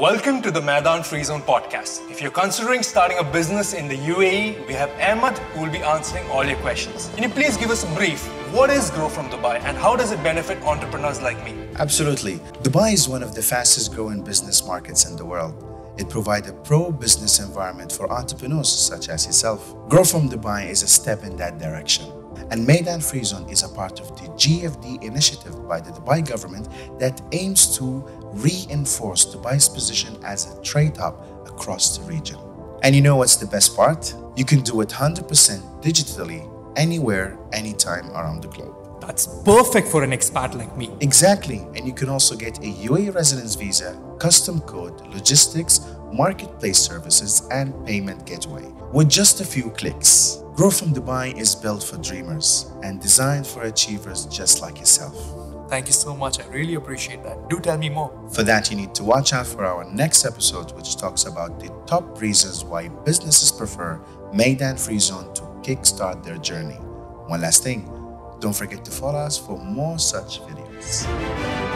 Welcome to the Meydan Free Zone podcast. If you're considering starting a business in the UAE, we have Ahmad who will be answering all your questions. Can you please give us a brief? What is Grow from Dubai and how does it benefit entrepreneurs like me? Absolutely. Dubai is one of the fastest growing business markets in the world. It provides a pro business environment for entrepreneurs such as yourself. Grow from Dubai is a step in that direction. And Meydan Free Zone is a part of the GFD initiative by the Dubai government that aims to reinforce Dubai's position as a trade hub across the region. And you know what's the best part? You can do it 100% digitally, anywhere, anytime around the globe. That's perfect for an expat like me. Exactly. And you can also get a UAE residence visa, custom code, logistics, marketplace services, and payment gateway with just a few clicks. Grow from Dubai is built for dreamers and designed for achievers just like yourself. Thank you so much. I really appreciate that. Do tell me more. For that, you need to watch out for our next episode, which talks about the top reasons why businesses prefer Meydan Free Zone to kickstart their journey. One last thing, don't forget to follow us for more such videos.